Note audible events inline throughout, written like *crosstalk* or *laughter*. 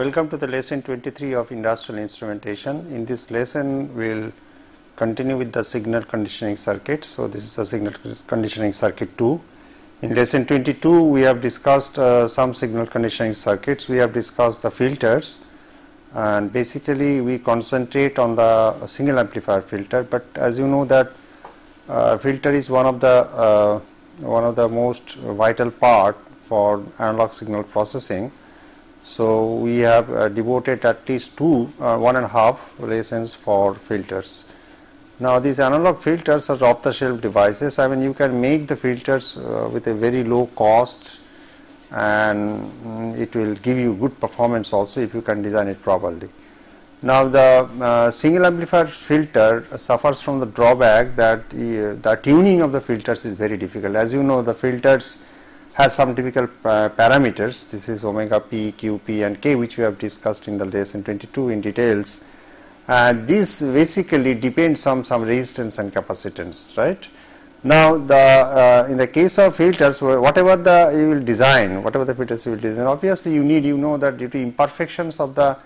Welcome to the lesson 23 of industrial instrumentation. In this lesson, we will continue with the signal conditioning circuit. So, this is a signal conditioning circuit 2. In lesson 22, we have discussed uh, some signal conditioning circuits. We have discussed the filters and basically we concentrate on the single amplifier filter, but as you know that uh, filter is one of the uh, one of the most vital part for analog signal processing. So, we have uh, devoted at least two uh, one and a half lessons for filters. Now, these analog filters are off the shelf devices. I mean, you can make the filters uh, with a very low cost and mm, it will give you good performance also if you can design it properly. Now, the uh, single amplifier filter suffers from the drawback that uh, the tuning of the filters is very difficult. As you know, the filters has some typical uh, parameters. This is omega p, q, p and k which we have discussed in the lesson 22 in details. And this basically depends on some resistance and capacitance, right. Now, the uh, in the case of filters whatever the you will design, whatever the filters you will design obviously you need you know that due to imperfections of the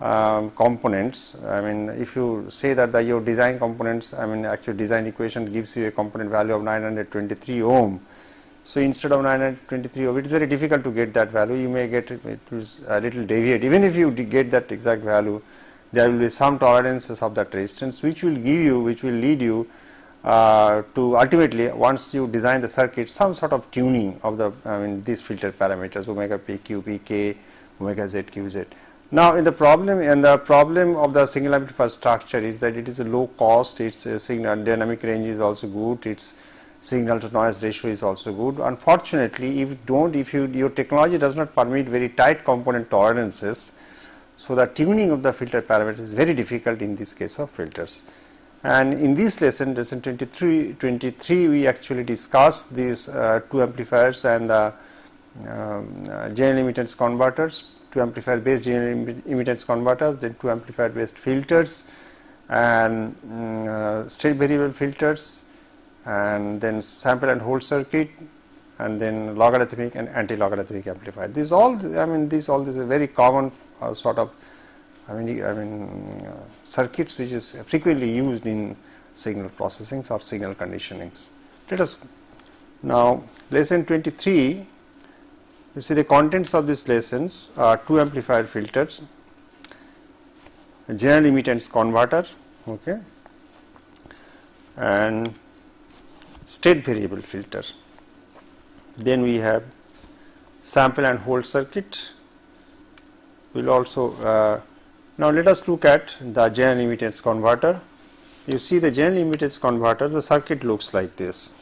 um, components. I mean, if you say that the your design components, I mean, actual design equation gives you a component value of 923 ohm. So, instead of 923 ohm, it is very difficult to get that value. You may get it, is a little deviate. Even if you get that exact value, there will be some tolerances of that resistance, which will give you, which will lead you uh, to ultimately once you design the circuit, some sort of tuning of the, I mean, these filter parameters omega p, q, p, k, omega z, q, z. Now, in the problem and the problem of the single amplifier structure is that it is a low cost, its signal dynamic range is also good, its signal to noise ratio is also good. Unfortunately, if you don't, if you your technology does not permit very tight component tolerances, so the tuning of the filter parameter is very difficult in this case of filters. And in this lesson, lesson 23, 23 we actually discuss these uh, two amplifiers and the um, uh, general impedance converters two amplifier based general impedance converters, then two amplifier based filters and mm, uh, state variable filters and then sample and hold circuit and then logarithmic and anti-logarithmic amplifier. These all I mean these all these are very common uh, sort of I mean I mean uh, circuits which is frequently used in signal processings or signal conditionings. Let us now lesson 23 you see the contents of these lessons are two amplifier filters, general impedance converter okay, and state variable filter. Then we have sample and hold circuit. We will also uh, now let us look at the general impedance converter. You see the general impedance converter the circuit looks like this.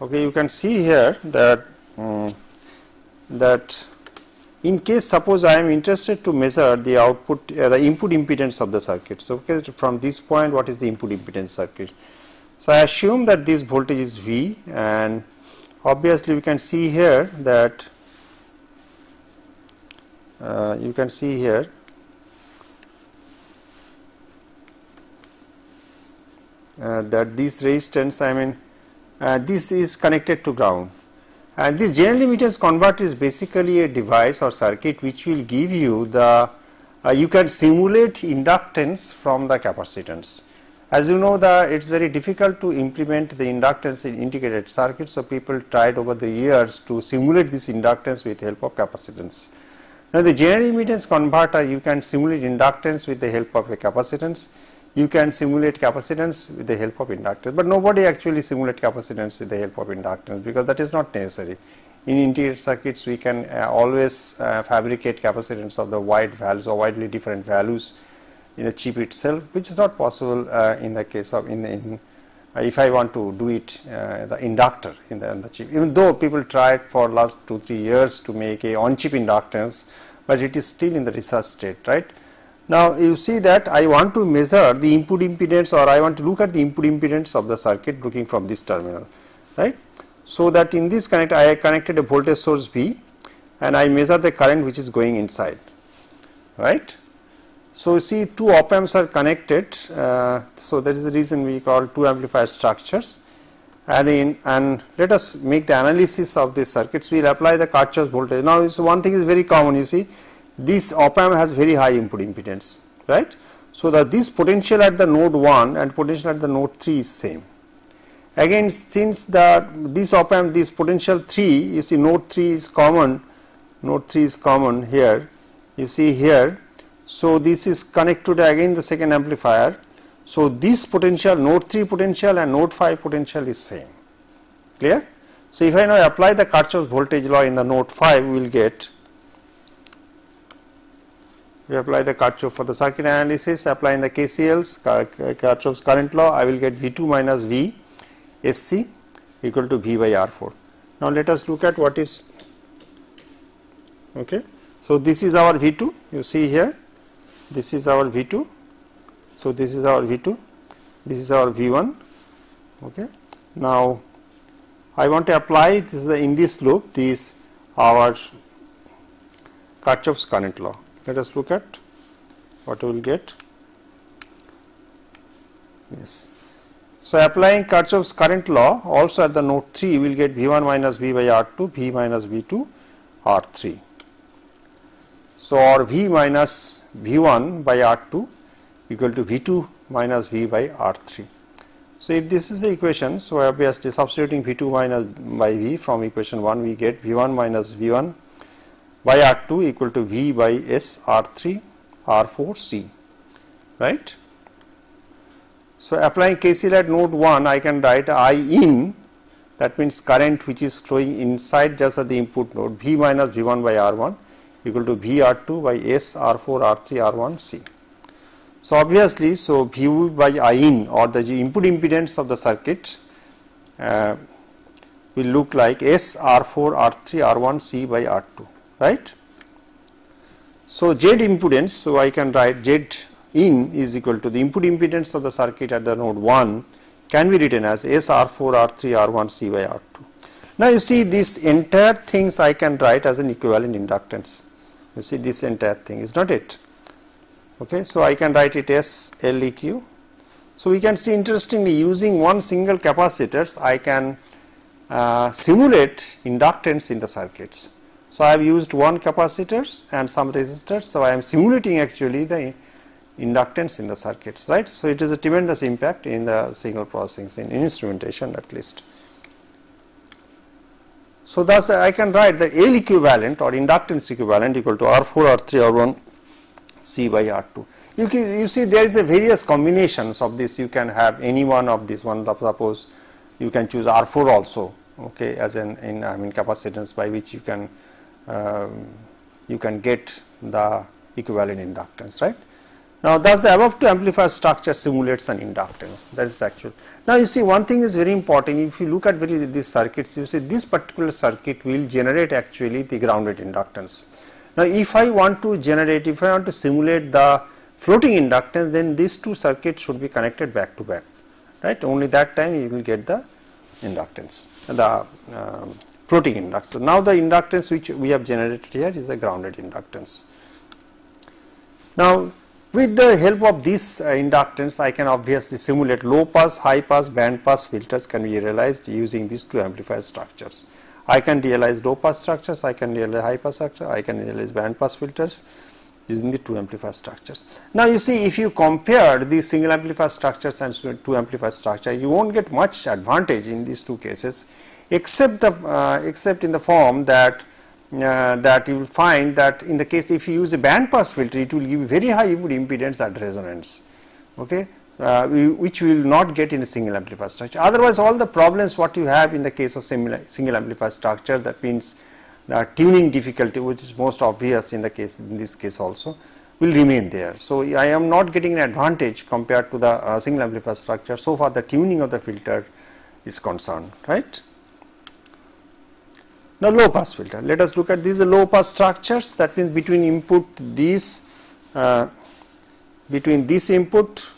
Okay, you can see here that um, that in case suppose I am interested to measure the output uh, the input impedance of the circuit. So, okay, from this point what is the input impedance circuit. So, I assume that this voltage is V and obviously we can see here that uh, you can see here uh, that this resistance I mean uh, this is connected to ground and this general impedance converter is basically a device or circuit which will give you the uh, you can simulate inductance from the capacitance. As you know that it is very difficult to implement the inductance in integrated circuits. So, people tried over the years to simulate this inductance with help of capacitance. Now, the general impedance converter you can simulate inductance with the help of a capacitance you can simulate capacitance with the help of inductance, but nobody actually simulate capacitance with the help of inductance because that is not necessary. In integrated circuits, we can uh, always uh, fabricate capacitance of the wide values or widely different values in the chip itself, which is not possible uh, in the case of in, in uh, if I want to do it uh, the inductor in the, in the chip. Even though people tried for last two three years to make a on chip inductance, but it is still in the research state, right? Now, you see that I want to measure the input impedance or I want to look at the input impedance of the circuit looking from this terminal, right. So, that in this connect I connected a voltage source V and I measure the current which is going inside, right. So, you see two op amps are connected, uh, so that is the reason we call two amplifier structures and in and let us make the analysis of the circuits, we will apply the Kirchhoff's voltage. Now, so one thing is very common you see this op amp has very high input impedance right. So, the this potential at the node 1 and potential at the node 3 is same. Again since the this op amp this potential 3 you see node 3 is common node 3 is common here you see here. So, this is connected again the second amplifier. So, this potential node 3 potential and node 5 potential is same clear. So, if I now apply the Kirchhoff's voltage law in the node 5 we will get we apply the Kirchhoff for the circuit analysis applying the KCL's Kirchhoff's current law I will get V2 minus V SC equal to V by R4. Now, let us look at what is okay. So, this is our V2 you see here this is our V2. So, this is our V2 this is our V1 okay. Now, I want to apply this is in this loop this our Kirchhoff's current law. Let us look at what we will get. Yes. So, applying Kirchhoff's current law also at the node 3 we will get V 1 minus V by R 2 V minus V 2 R 3. So, or V minus V 1 by R 2 equal to V 2 minus V by R 3. So, if this is the equation, so obviously substituting V 2 minus by V from equation 1 we get V 1 minus V 1 by R 2 equal to V by S R 3 R 4 C right. So, applying KCL at node 1 I can write I in that means current which is flowing inside just at the input node V minus V 1 by R 1 equal to V R 2 by S R 4 R 3 R 1 C. So, obviously, so V by I in or the input impedance of the circuit uh, will look like S R 4 R 3 R 1 C by R 2 right. So, Z impedance, so I can write Z in is equal to the input impedance of the circuit at the node 1 can be written as S R 4 R 3 R 1 C by R 2. Now, you see this entire things I can write as an equivalent inductance you see this entire thing is not it. Okay. So, I can write it as LEQ. So, we can see interestingly using one single capacitors I can uh, simulate inductance in the circuits. So, I have used one capacitors and some resistors. So, I am simulating actually the inductance in the circuits right. So, it is a tremendous impact in the signal processing in instrumentation at least. So, thus I can write the L equivalent or inductance equivalent equal to R 4 R 3 R 1 C by R 2. You, you see there is a various combinations of this you can have any one of this one suppose you can choose R 4 also okay as an in I mean capacitance by which you can um, you can get the equivalent inductance right. Now, thus the above two amplifier structure simulates an inductance that is actual. Now, you see one thing is very important if you look at very these circuits you see this particular circuit will generate actually the grounded inductance. Now, if I want to generate if I want to simulate the floating inductance then these two circuits should be connected back to back right only that time you will get the inductance the uh, floating inductance. Now, the inductance which we have generated here is the grounded inductance. Now, with the help of this uh, inductance, I can obviously simulate low pass, high pass, band pass filters can be realized using these two amplifier structures. I can realize low pass structures, I can realize high pass structure, I can realize band pass filters using the two amplifier structures. Now, you see if you compare these single amplifier structures and two amplifier structure, you won't get much advantage in these two cases except the uh, except in the form that uh, that you will find that in the case if you use a band pass filter it will give very high input impedance at resonance okay uh, we, which we will not get in a single amplifier structure otherwise all the problems what you have in the case of single amplifier structure that means the tuning difficulty which is most obvious in the case in this case also will remain there. So, I am not getting an advantage compared to the uh, single amplifier structure so far the tuning of the filter is concerned right. Now, low pass filter, let us look at these low pass structures. That means between input these uh, between this input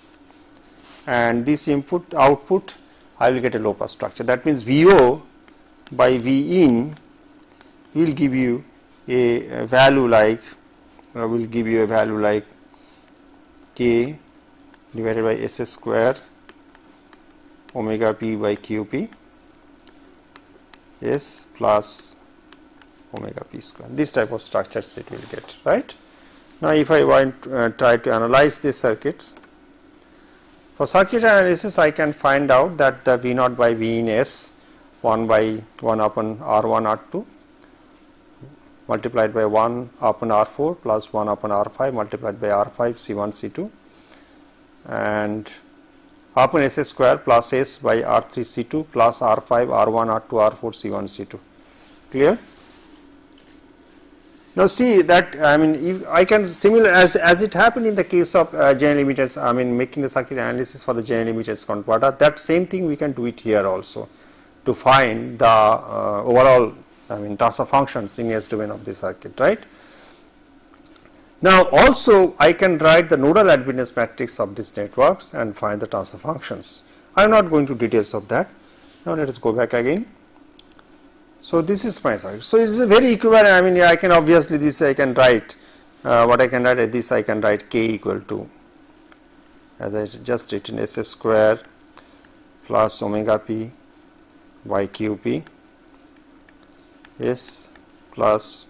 and this input output I will get a low pass structure. That means VO by V in will give you a, value like uh, will give you a value like k divided by s square omega p by q p s plus omega p square. This type of structures it will get right? Now, if I want uh, try to analyze these circuits, for circuit analysis I can find out that the V naught by V in S 1 by 1 upon R 1 R 2 multiplied by 1 upon R 4 plus 1 upon R 5 multiplied by R 5 C 1 C 2 and upon S square plus S by R 3 C 2 plus R 5 R 1 R 2 R 4 C 1 C 2 clear. Now see that I mean if I can similar as as it happened in the case of uh, general limiters I mean making the circuit analysis for the general limiters converter that same thing we can do it here also to find the uh, overall I mean transfer functions in S domain of the circuit right. Now also I can write the nodal admittance matrix of these networks and find the transfer functions. I am not going to details of that. Now let us go back again. So, this is my circuit. So, it is very equivalent I mean I can obviously this I can write uh, what I can write at this I can write k equal to as I just written s square plus omega p by q p s plus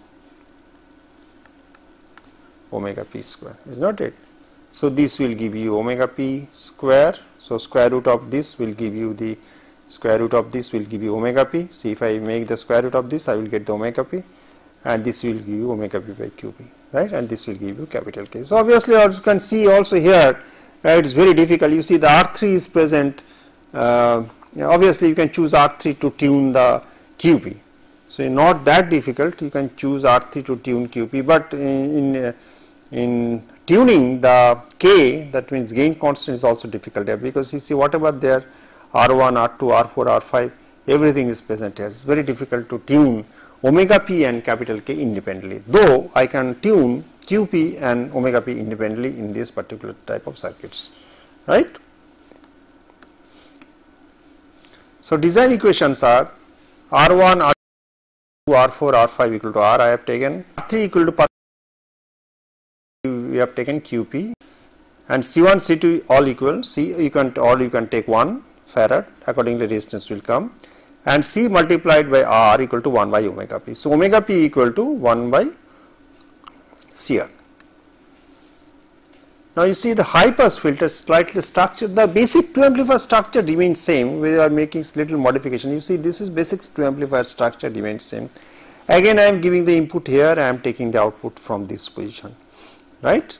omega p square is not it. So, this will give you omega p square. So, square root of this will give you the square root of this will give you omega p. See if I make the square root of this I will get the omega p. And this will give you omega p by q p right? And this will give you capital K. So, obviously, as you can see also here right, it is very difficult. You see the R 3 is present. Uh, obviously, you can choose R 3 to tune the q p. So, not that difficult. You can choose R 3 to tune q p, but in, in, uh, in tuning the k that means gain constant is also difficult there. Because you see whatever there R1, R2, R4, R5 everything is present here. It is very difficult to tune omega p and capital K independently, though I can tune QP and omega p independently in this particular type of circuits, right. So, design equations are R1, R2, R4, R5 equal to R I have taken, R3 equal to we have taken QP and C1, C2 all equal, C you can all you can take 1 farad accordingly resistance will come. And C multiplied by R equal to 1 by omega p. So, omega p equal to 1 by CR. Now, you see the high pass filter slightly structured. The basic 2 amplifier structure remains same. We are making little modification. You see this is basic 2 amplifier structure remains same. Again I am giving the input here. I am taking the output from this position right?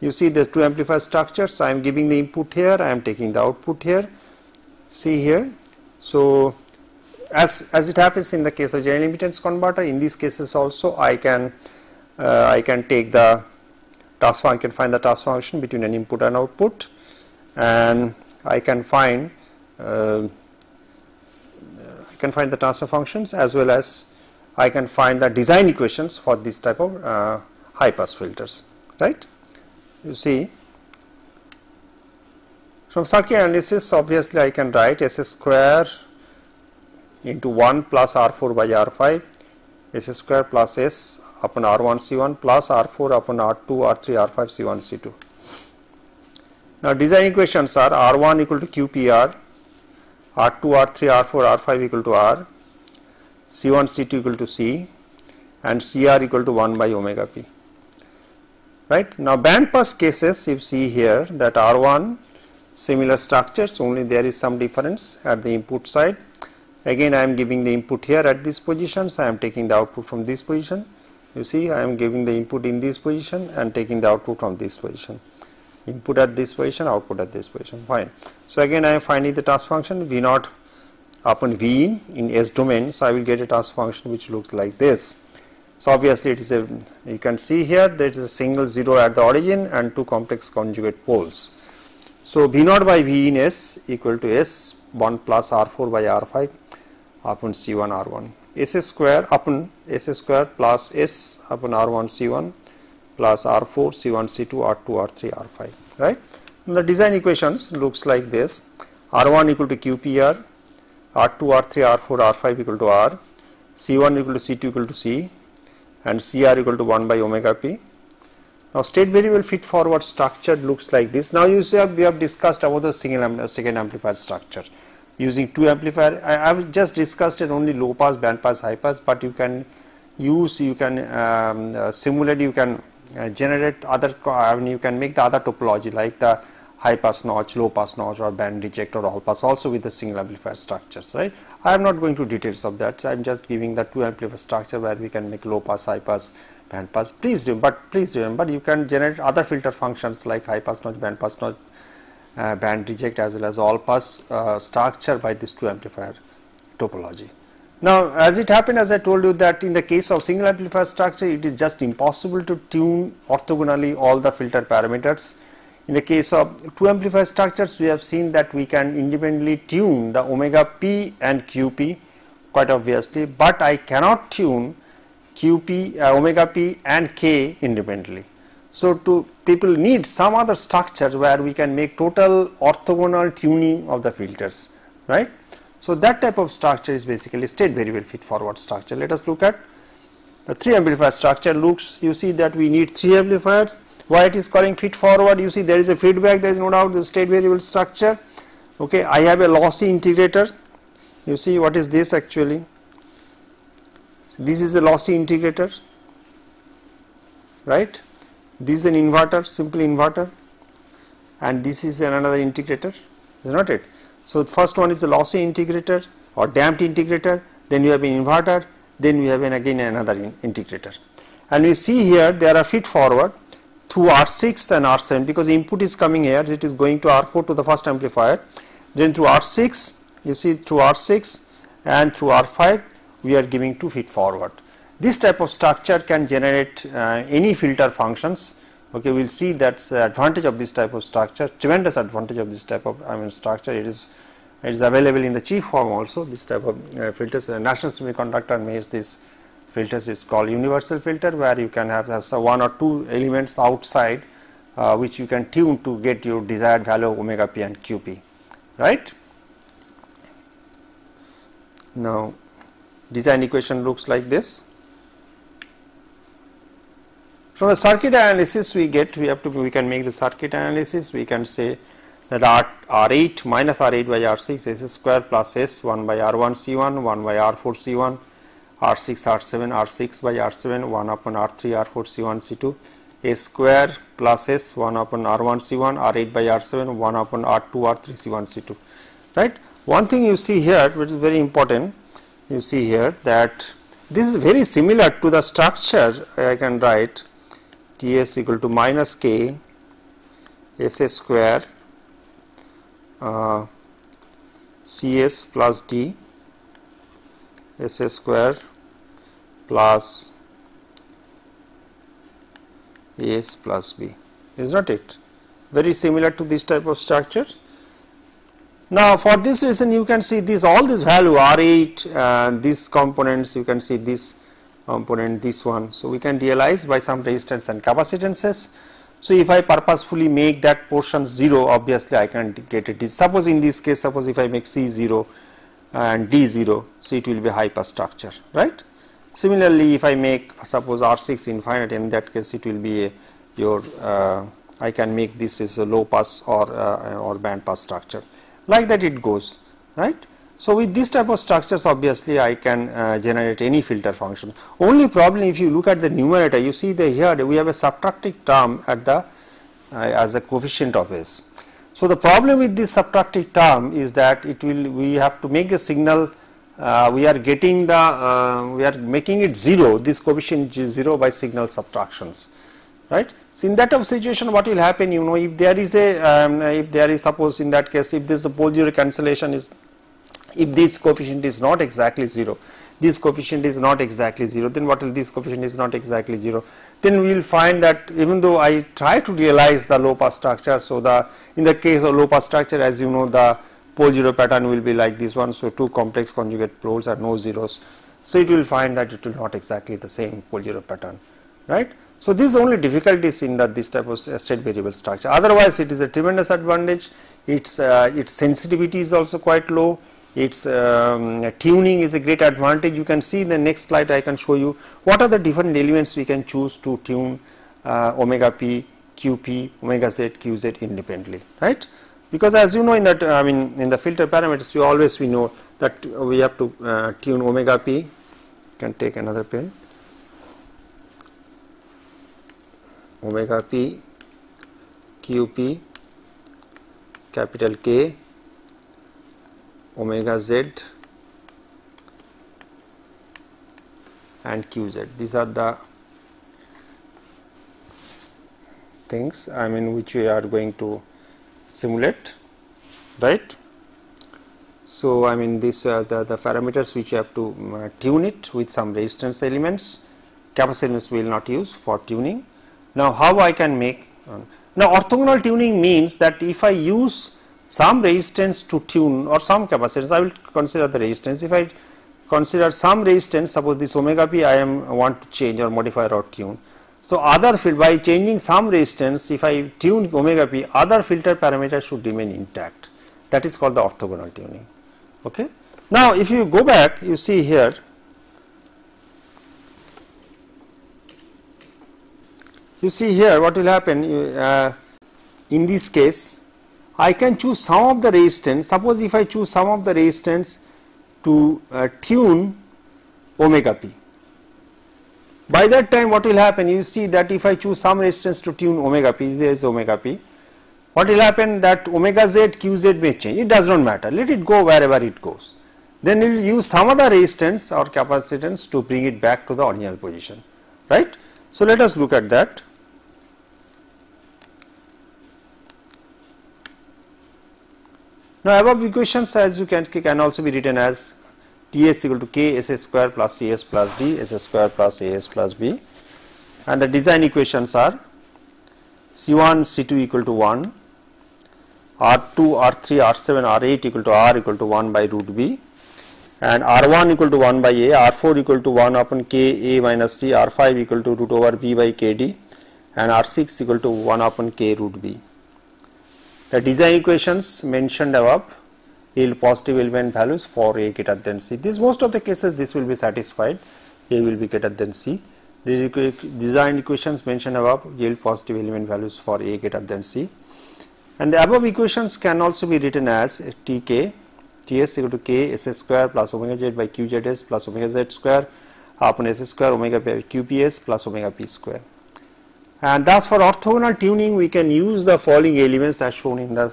You see the 2 amplifier structures. I am giving the input here. I am taking the output here see here. So, as, as it happens in the case of general impedance converter in these cases also I can uh, I can take the transfer I can find the transfer function between an input and output and I can find uh, I can find the transfer functions as well as I can find the design equations for this type of uh, high pass filters right you see from circuit analysis obviously I can write S square into 1 plus R4 by R5 S square plus S upon R1 C1 plus R4 upon R2 R3 R5 C1 C2. Now design equations are R1 equal to QPR, R2 R3 R4 R5 equal to R, C1 C2 equal to C and CR equal to 1 by omega p. Right. Now band pass cases you see here that R1 similar structures only there is some difference at the input side. Again I am giving the input here at this position, so I am taking the output from this position. You see I am giving the input in this position and taking the output from this position. Input at this position, output at this position, fine. So again I am finding the transfer function V naught upon V in in S domain, so I will get a transfer function which looks like this. So obviously it is a, you can see here there is a single zero at the origin and two complex conjugate poles. So, V naught by V in S equal to S 1 plus R 4 by R 5 upon C 1 R 1 S square upon S square plus S upon R 1 C 1 plus R 4 C 1 C 2 R 2 R 3 R 5 right. And the design equations looks like this. R 1 equal to Q P R R 2 R 3 R 4 R 5 equal to R C 1 equal to C 2 equal to C and C R equal to 1 by omega p now, state variable feed forward structure looks like this. Now, you see we have discussed about the single second amplifier structure using two amplifier. I have just discussed it only low pass, band pass, high pass, but you can use you can um, uh, simulate you can uh, generate other, I mean you can make the other topology like the high pass notch, low pass notch or band reject or all pass also with the single amplifier structures, right. I am not going to details of that, I am just giving the two amplifier structure where we can make low pass, high pass, band pass. Please remember, but please remember you can generate other filter functions like high pass notch, band pass notch, uh, band reject as well as all pass uh, structure by this two amplifier topology. Now, as it happened as I told you that in the case of single amplifier structure it is just impossible to tune orthogonally all the filter parameters. In the case of two amplifier structures we have seen that we can independently tune the omega p and qp quite obviously, but I cannot tune qp uh, omega p and k independently. So, to people need some other structure where we can make total orthogonal tuning of the filters right. So, that type of structure is basically state variable feed forward structure. Let us look at the 3 amplifier structure looks you see that we need 3 amplifiers why it is calling feed forward you see there is a feedback there is no doubt the state variable structure okay I have a lossy integrator you see what is this actually this is a lossy integrator right? This is an inverter simple inverter and this is another integrator is not it? So, the first one is a lossy integrator or damped integrator, then you have an inverter, then we have an again another in integrator. And we see here there are feed forward through R6 and R7 because input is coming here, it is going to R4 to the first amplifier, then through R6, you see through R6 and through R5 we are giving two feed forward. This type of structure can generate uh, any filter functions. Okay we will see that's the advantage of this type of structure tremendous advantage of this type of I mean structure. It is it is available in the cheap form also this type of uh, filters. Uh, national semiconductor makes this filters. Is called universal filter where you can have, have one or two elements outside uh, which you can tune to get your desired value of omega p and qp right? Now design equation looks like this. From the circuit analysis we get we have to we can make the circuit analysis. We can say that R, R8 minus R8 by R6 S square plus S 1 by R1 C1 1 by R4 C1 R6 R7 R6 by R7 1 upon R3 R4 C1 C2 S square plus S 1 upon R1 C1 R8 by R7 1 upon R2 R3 C1 C2 right. One thing you see here which is very important you see here that this is very similar to the structure I can write Ts equal to minus k S square uh, Cs plus D S square plus As plus B is not it very similar to this type of structures. Now, for this reason you can see this all this value R 8 uh, these components you can see this component this one. So, we can realize by some resistance and capacitances. So, if I purposefully make that portion 0 obviously I can get it. Suppose in this case suppose if I make C 0 and D 0, so it will be high pass structure right. Similarly, if I make suppose R 6 infinite in that case it will be a, your uh, I can make this as a low pass or uh, or band pass structure like that it goes right. So, with this type of structures obviously I can uh, generate any filter function. Only problem if you look at the numerator you see the here we have a subtractive term at the uh, as a coefficient of s. So, the problem with this subtractive term is that it will we have to make the signal uh, we are getting the uh, we are making it 0 this coefficient is 0 by signal subtractions right. So, in that of situation what will happen you know if there is a um, if there is suppose in that case if this pole zero cancellation is if this coefficient is not exactly 0 this coefficient is not exactly 0 then what will this coefficient is not exactly 0 then we will find that even though I try to realize the low pass structure so the in the case of low pass structure as you know the pole 0 pattern will be like this one. So two complex conjugate poles are no zeros. So it will find that it will not exactly the same pole 0 pattern right so, these only difficulties in that this type of state variable structure otherwise it is a tremendous advantage its uh, its sensitivity is also quite low its um, tuning is a great advantage. You can see in the next slide I can show you what are the different elements we can choose to tune uh, omega p, qp, omega z, qz independently, right. Because as you know in that I mean in the filter parameters we always we know that we have to uh, tune omega p, can take another pen. Omega p qp capital K omega z and qz these are the things I mean which we are going to simulate right. So, I mean this uh, the, the parameters which you have to um, tune it with some resistance elements capacitance we will not use for tuning. Now, how I can make uh, now orthogonal tuning means that if I use some resistance to tune or some capacitance I will consider the resistance if I consider some resistance suppose this omega p I am want to change or modify or tune. So, other field by changing some resistance if I tune omega p other filter parameters should remain intact that is called the orthogonal tuning. Okay. Now, if you go back you see here you see here what will happen uh, in this case I can choose some of the resistance. Suppose if I choose some of the resistance to uh, tune omega p. By that time what will happen? You see that if I choose some resistance to tune omega p is omega p what will happen? That omega z qz may change. It does not matter. Let it go wherever it goes. Then we will use some other resistance or capacitance to bring it back to the original position. Right. So, let us look at that. Now, above equations as you can can also be written as T s equal to k s square plus C s plus d s square plus A s plus b and the design equations are C 1 C 2 equal to 1 R2, R3, R7, R8 equal to R equal to 1 by root B and R1 equal to 1 by A, R4 equal to 1 upon K A minus C, R5 equal to root over B by KD and R6 equal to 1 upon K root B. The design equations mentioned above yield positive element values for A greater than C. This most of the cases this will be satisfied, A will be greater than C. These design equations mentioned above yield positive element values for A greater than C and the above equations can also be written as Tk Ts equal to k s square plus omega z by qzs plus omega z square upon s square omega by qps plus omega p square. And thus for orthogonal tuning we can use the following elements as shown in the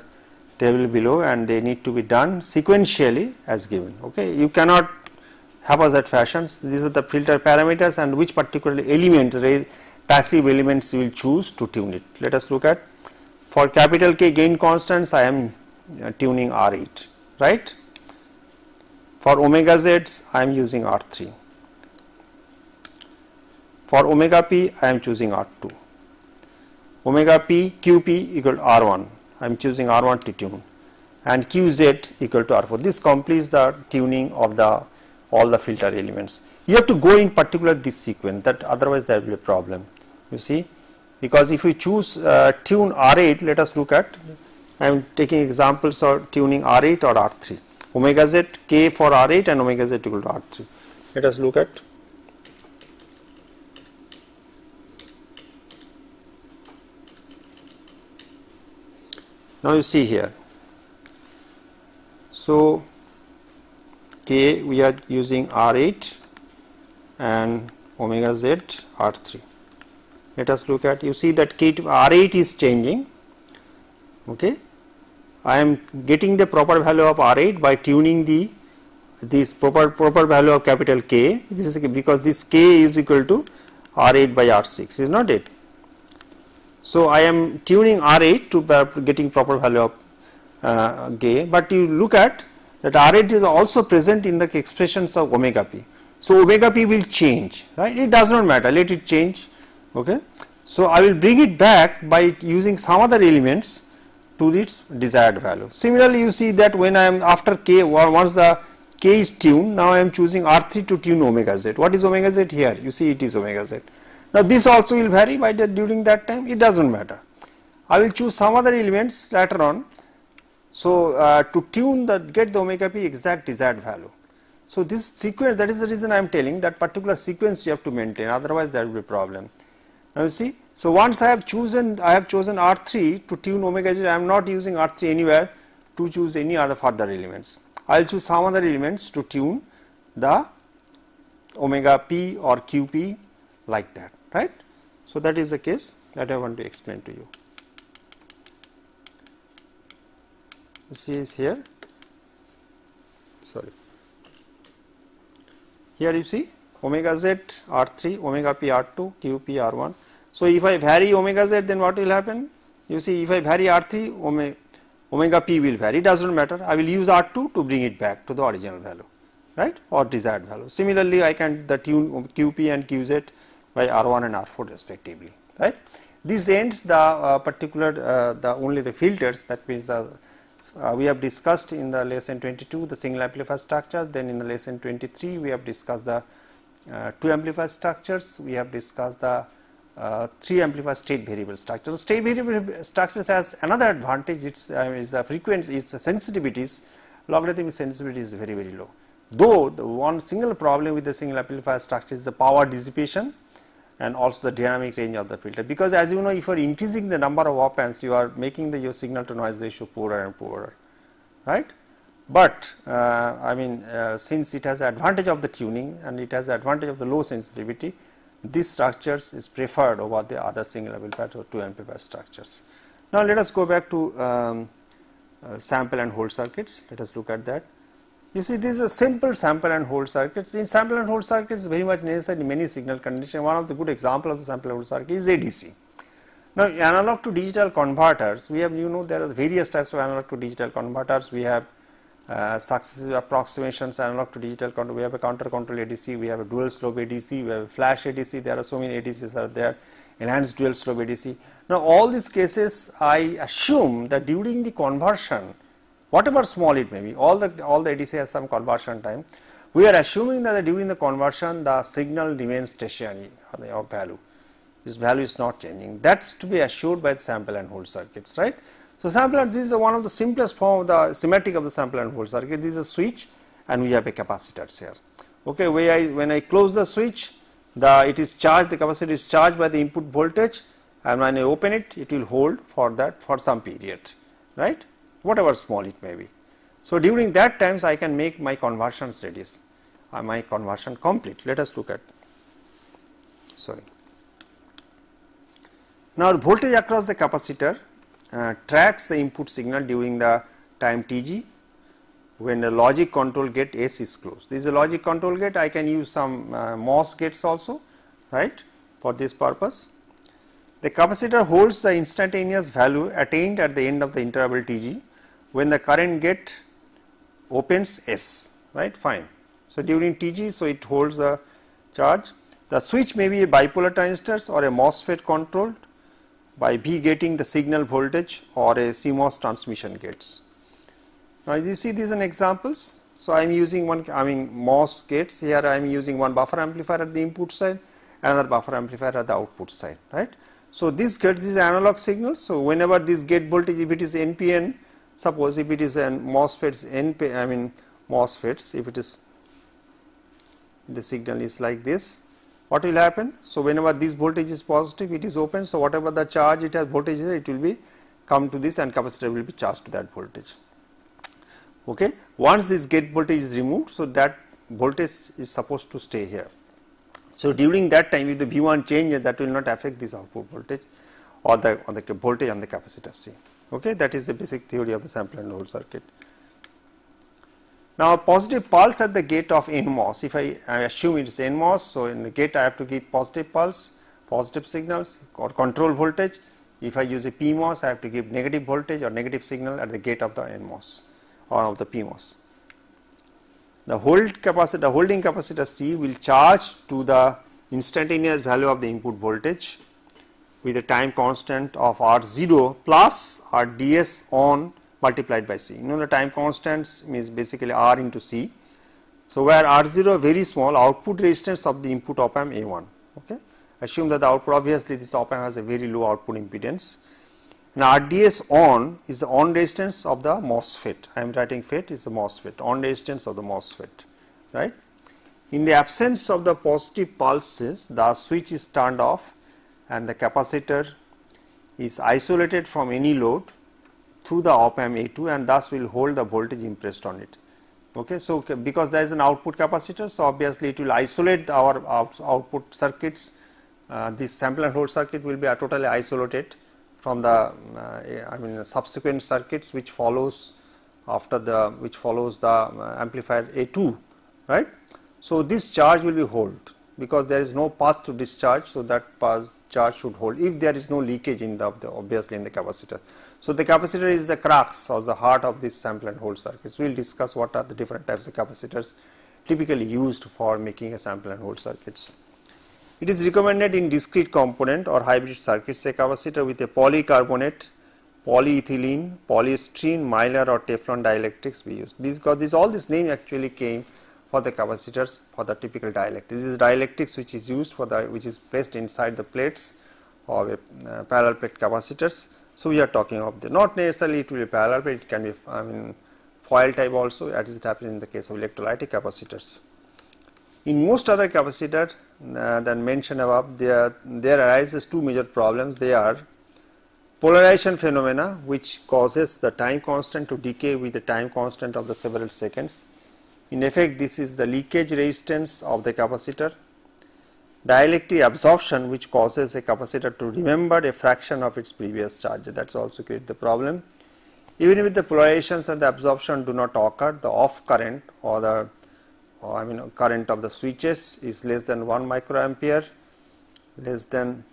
table below and they need to be done sequentially as given. Okay, You cannot haphazard fashions these are the filter parameters and which particular element passive elements you will choose to tune it. Let us look at for capital K gain constants I am uh, tuning R8 right. For omega z I am using R3. For omega p I am choosing R2. Omega p qp equal to R1 I am choosing R1 to tune. And qz equal to R4. This completes the tuning of the all the filter elements. You have to go in particular this sequence that otherwise there will be a problem. You see? Because if we choose uh, tune R8 let us look at I am taking examples of tuning R8 or R3 omega z k for R8 and omega z equal to R3 let us look at now you see here. So k we are using R8 and omega z R3 let us look at you see that K R8 is changing. Okay? I am getting the proper value of R8 by tuning the this proper proper value of capital K. This is because this K is equal to R8 by R6 is not it. So, I am tuning R8 to getting proper value of uh, K, but you look at that R8 is also present in the expressions of omega p. So, omega p will change right it does not matter let it change okay. So, I will bring it back by using some other elements to its desired value. Similarly, you see that when I am after k once the k is tuned now I am choosing R3 to tune omega z. What is omega z here? You see it is omega z. Now, this also will vary by the during that time it does not matter. I will choose some other elements later on. So, uh, to tune the get the omega p exact desired value. So, this sequence that is the reason I am telling that particular sequence you have to maintain otherwise there will be problem. Now, you see so, once I have chosen I have chosen R3 to tune omega z I am not using R3 anywhere to choose any other further elements. I will choose some other elements to tune the omega p or qp like that. So, that is the case that I want to explain to you. See is here sorry here you see omega z r 3 omega p r 2 q p r 1. So, if I vary omega z then what will happen you see if I vary r 3 omega, omega p will vary does not matter I will use r 2 to bring it back to the original value right or desired value. Similarly, I can the tune q p and q z by r 1 and r 4 respectively right. This ends the uh, particular uh, the only the filters that means uh, uh, we have discussed in the lesson 22 the single amplifier structures then in the lesson 23 we have discussed the uh, two amplifier structures we have discussed the uh, three amplifier state variable structure. State variable structures has another advantage its is the frequency its sensitivities logarithmic sensitivity is very very low. Though the one single problem with the single amplifier structure is the power dissipation and also the dynamic range of the filter because as you know if you are increasing the number of op amps you are making the your signal to noise ratio poorer and poorer right. But uh, I mean uh, since it has advantage of the tuning and it has advantage of the low sensitivity these structures is preferred over the other single amplifier or two amplifier structures. Now let us go back to um, uh, sample and hold circuits let us look at that. You see this is a simple sample and hold circuits. In sample and hold circuits very much necessary in many signal conditions. One of the good example of the sample and hold circuit is ADC. Now analog to digital converters, we have you know there are various types of analog to digital converters. We have uh, successive approximations analog to digital control. We have a counter control ADC, we have a dual slope ADC, we have a flash ADC. There are so many ADCs are there, enhanced dual slope ADC. Now all these cases, I assume that during the conversion whatever small it may be, all the all the ADC has some conversion time. We are assuming that during the conversion the signal remains stationary of value, this value is not changing. That is to be assured by the sample and hold circuits, right. So, sample and this is one of the simplest form of the schematic of the sample and hold circuit. This is a switch and we have a capacitor here. Okay, when I, when I close the switch, the it is charged, the capacitor is charged by the input voltage and when I open it, it will hold for that for some period, right whatever small it may be. So, during that times I can make my conversion studies, uh, my conversion complete. Let us look at sorry. Now, voltage across the capacitor uh, tracks the input signal during the time t g when the logic control gate S is closed. This is a logic control gate I can use some uh, MOS gates also right for this purpose. The capacitor holds the instantaneous value attained at the end of the interval t g when the current gate opens S right fine. So, during TG so it holds the charge the switch may be a bipolar transistors or a MOSFET controlled by V gating the signal voltage or a CMOS transmission gates. Now, you see these are examples. So, I am using one I mean MOS gates here I am using one buffer amplifier at the input side another buffer amplifier at the output side right. So, this gets these analog signals. So, whenever this gate voltage if it is NPN Suppose if it is an MOSFETs N I mean MOSFETs if it is the signal is like this what will happen. So, whenever this voltage is positive it is open. So, whatever the charge it has voltage it will be come to this and capacitor will be charged to that voltage. Okay. Once this gate voltage is removed, so that voltage is supposed to stay here. So, during that time if the V1 changes that will not affect this output voltage or the, or the voltage on the capacitor C. Okay, that is the basic theory of the sample and hold circuit. Now, positive pulse at the gate of NMOS, if I, I assume it is NMOS, so in the gate I have to give positive pulse, positive signals or control voltage. If I use a PMOS, I have to give negative voltage or negative signal at the gate of the NMOS or of the PMOS. The hold capacitor, the holding capacitor C will charge to the instantaneous value of the input voltage with a time constant of R 0 plus R d s on multiplied by C. You know the time constants means basically R into C. So, where R 0 very small output resistance of the input op amp A 1. Okay. Assume that the output obviously this op amp has a very low output impedance and R d s on is the on resistance of the MOSFET. I am writing FET is the MOSFET on resistance of the MOSFET right. In the absence of the positive pulses the switch is turned off and the capacitor is isolated from any load through the op amp A2 and thus will hold the voltage impressed on it. Okay. So, because there is an output capacitor, so obviously it will isolate our output circuits uh, this sample and hold circuit will be totally isolated from the uh, I mean subsequent circuits which follows after the which follows the uh, amplifier A2 right. So, this charge will be hold because there is no path to discharge. So, that path charge should hold if there is no leakage in the, the obviously in the capacitor. So, the capacitor is the crux or the heart of this sample and hold circuits. We will discuss what are the different types of capacitors typically used for making a sample and hold circuits. It is recommended in discrete component or hybrid circuits a capacitor with a polycarbonate, polyethylene, polystyrene, mylar or Teflon dielectrics be used because this all this name actually came for the capacitors for the typical dielectric. This is dielectrics which is used for the which is placed inside the plates of a uh, parallel plate capacitors. So, we are talking of the not necessarily it will be parallel but it can be I mean foil type also as it happens in the case of electrolytic capacitors. In most other capacitor uh, than mentioned above there, there arises two major problems they are polarization phenomena which causes the time constant to decay with the time constant of the several seconds in effect, this is the leakage resistance of the capacitor, dielectric absorption which causes a capacitor to remember a fraction of its previous charge that is also create the problem. Even if the polarizations and the absorption do not occur, the off current or the or I mean current of the switches is less than 1 microampere, less than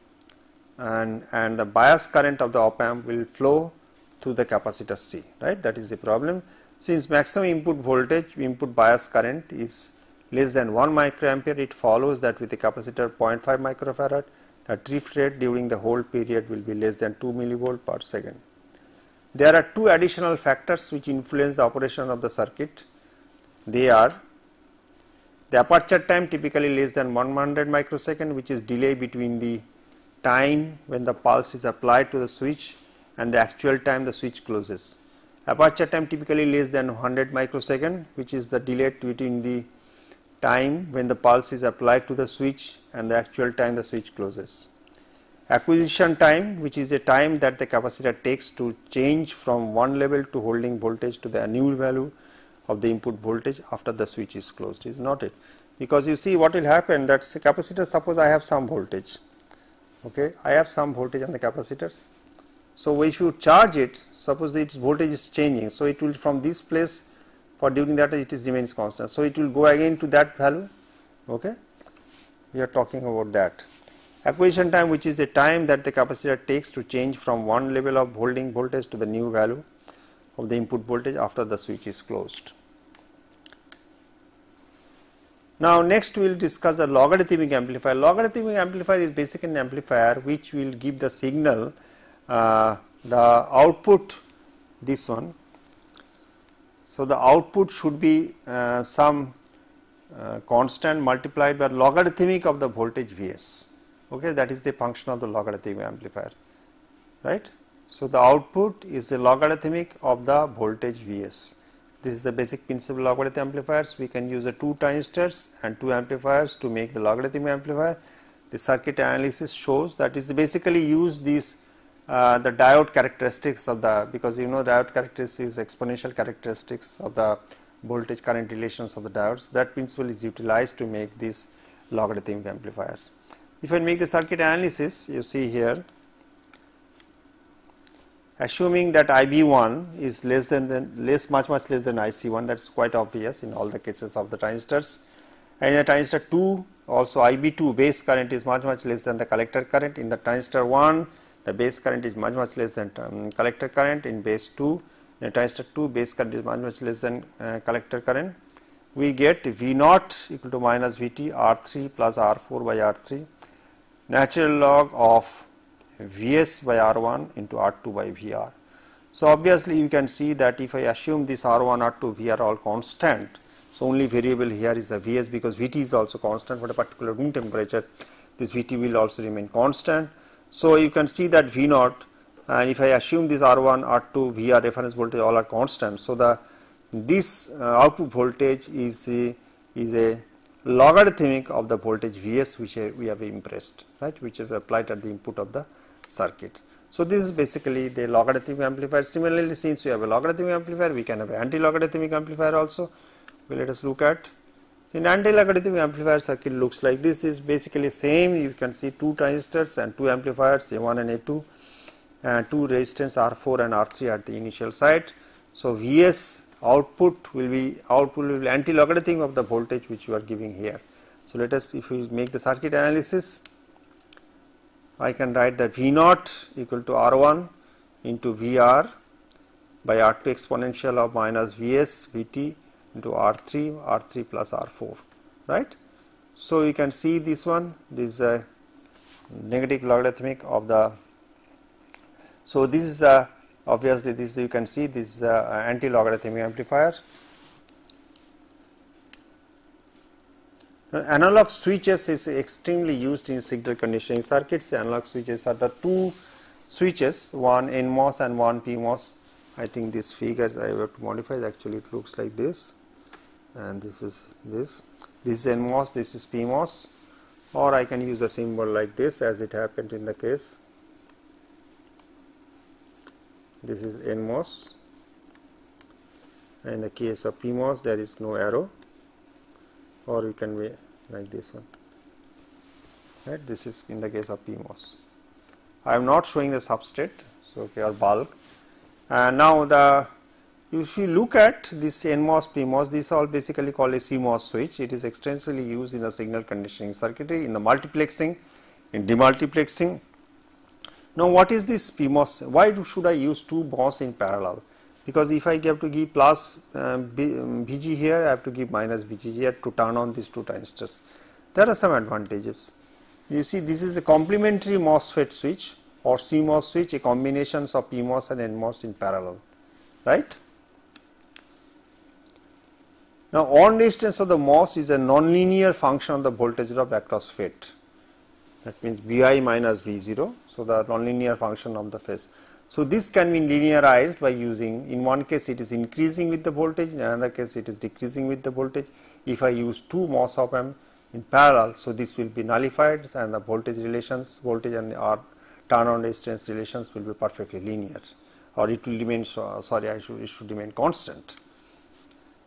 and, and the bias current of the op amp will flow through the capacitor C, right. That is the problem. Since maximum input voltage input bias current is less than 1 microampere it follows that with a capacitor 0.5 microfarad the drift rate during the whole period will be less than 2 millivolt per second. There are two additional factors which influence the operation of the circuit. They are the aperture time typically less than 100 microsecond which is delay between the time when the pulse is applied to the switch and the actual time the switch closes aperture time typically less than 100 microsecond which is the delay between the time when the pulse is applied to the switch and the actual time the switch closes. Acquisition time which is a time that the capacitor takes to change from one level to holding voltage to the new value of the input voltage after the switch is closed is not it? Because you see what will happen that capacitor suppose I have some voltage okay? I have some voltage on the capacitors so, if you charge it suppose its voltage is changing. So, it will from this place for during that it is remains constant. So, it will go again to that value okay. we are talking about that. Acquisition time which is the time that the capacitor takes to change from one level of holding voltage to the new value of the input voltage after the switch is closed. Now, next we will discuss the logarithmic amplifier. Logarithmic amplifier is basically an amplifier which will give the signal the output this one. So, the output should be uh, some uh, constant multiplied by logarithmic of the voltage Vs okay that is the function of the logarithmic amplifier right. So, the output is the logarithmic of the voltage Vs. This is the basic principle of logarithmic amplifiers. We can use the two transistors and two amplifiers to make the logarithmic amplifier. The circuit analysis shows that is basically use these uh, the diode characteristics of the because you know diode characteristics is exponential characteristics of the voltage current relations of the diodes. That principle is utilized to make these logarithmic amplifiers. If I make the circuit analysis you see here assuming that IB1 is less than, than less much much less than IC1 that is quite obvious in all the cases of the transistors. And in the transistor 2 also IB2 base current is much much less than the collector current. In the transistor 1 the base current is much much less than um, collector current in base 2 in transistor 2 base current is much much less than uh, collector current we get V naught equal to minus V t R 3 plus R 4 by R 3 natural log of V s by R 1 into R 2 by V r. So, obviously, you can see that if I assume this R 1 R 2 V r all constant. So, only variable here is the V s because V t is also constant for a particular room temperature this V t will also remain constant. So, you can see that V naught and if I assume this R 1, R 2, V r reference voltage all are constant. So, the this uh, output voltage is a, is a logarithmic of the voltage V s which we have impressed right which is applied at the input of the circuit. So, this is basically the logarithmic amplifier similarly since we have a logarithmic amplifier we can have an anti logarithmic amplifier also well, let us look at So, in anti-logarithmic amplifier circuit looks like this is basically same you can see two transistors and two amplifiers A1 and A2 and two resistance R4 and R3 at the initial site. So, Vs output will be output will be anti-logarithm of the voltage which you are giving here. So, let us if we make the circuit analysis I can write that V naught equal to R1 into Vr by R2 exponential of minus Vs Vt into R3 R3 plus R4 right. So, you can see this one this is a negative logarithmic of the. So, this is a obviously this you can see this uh, is a anti logarithmic amplifier analog switches is extremely used in signal conditioning circuits. Analog switches are the two switches, one NMOS and one PMOS. I think this figures I have to modify. Actually, it looks like this, and this is this. This is NMOS, this is PMOS, or I can use a symbol like this, as it happened in the case. This is NMOS. In the case of PMOS, there is no arrow or you can be like this one right this is in the case of PMOS. I am not showing the substrate so okay or bulk and now the if you look at this NMOS PMOS these all basically called a CMOS switch it is extensively used in the signal conditioning circuitry in the multiplexing in demultiplexing. Now what is this PMOS why do, should I use two MOS in parallel because if I have to give plus uh, VG here, I have to give minus VG here to turn on these two transistors. There are some advantages. You see this is a complementary MOSFET switch or CMOS switch, a combination of PMOS and NMOS in parallel, right. Now, on resistance of the MOS is a nonlinear function of the voltage drop across FET. That means Vi minus V0. So, the nonlinear function of the phase. So, this can be linearized by using in one case it is increasing with the voltage in another case it is decreasing with the voltage. If I use two MOS op amp in parallel, so this will be nullified and the voltage relations voltage and or turn on resistance relations will be perfectly linear or it will remain so, sorry I should it should remain constant.